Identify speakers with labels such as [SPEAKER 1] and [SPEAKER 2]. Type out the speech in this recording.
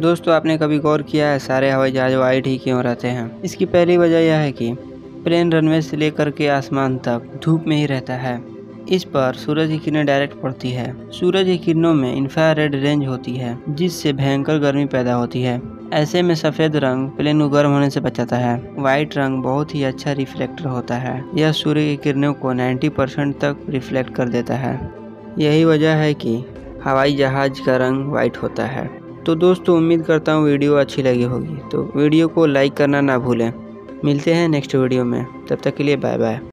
[SPEAKER 1] दोस्तों, आपने कभी गौर किया है, सारे हवाई जहाज़ वाइट ही क्यों रहते हैं? इसकी पहली वजह यह है कि प्लेन रनवे से लेकर के आसमान तक धूप में ही रहता है। इस पर सूरज की किरणें डायरेक्ट पड़ती है। सूरज की किरणों में इंफ्रारेड रेंज होती है, जिससे भयंकर गर्मी पैदा होती है। ऐसे में सफ़ेद रंग प्लेन को गर्म होने से बचाता है। व्हाइट रंग बहुत ही अच्छा रिफ्लेक्टर होता है। यह सूर्य की किरणों को 90 परसेंट तक रिफ्लेक्ट कर देता है। यही वजह है कि हवाई जहाज़ का रंग व्हाइट होता है। तो दोस्तों, उम्मीद करता हूँ वीडियो अच्छी लगी होगी। तो वीडियो को लाइक करना ना भूलें। मिलते हैं नेक्स्ट वीडियो में। तब तक के लिए बाय बाय